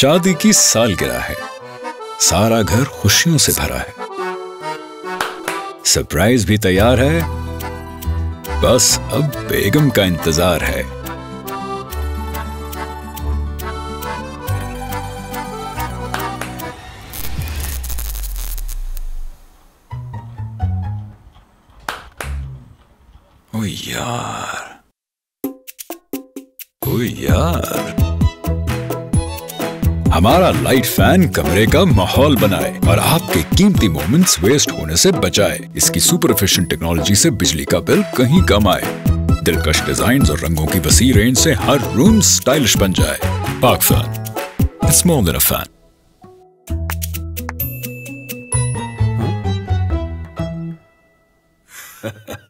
शादी की सालगिरह है। सारा घर खुशियों से भरा है। सरप्राइज़ भी तैयार है। बस अब बेगम का इंतज़ार है। ओ यार। ओ यार। हमारा लाइट फ़ैन कमरे का माहौल बनाए और आपके कीमती मोमेंट्स वेस्ट होने से बचाए। इसकी सुपर एफिशिएंट टेक्नोलॉजी से बिजली का बिल कहीं कम आए। दिलकश डिज़ाइन और रंगों की वसी रेंज से हर रूम स्टाइलिश बन जाए। Pak fan it's more than a fan Ha ha.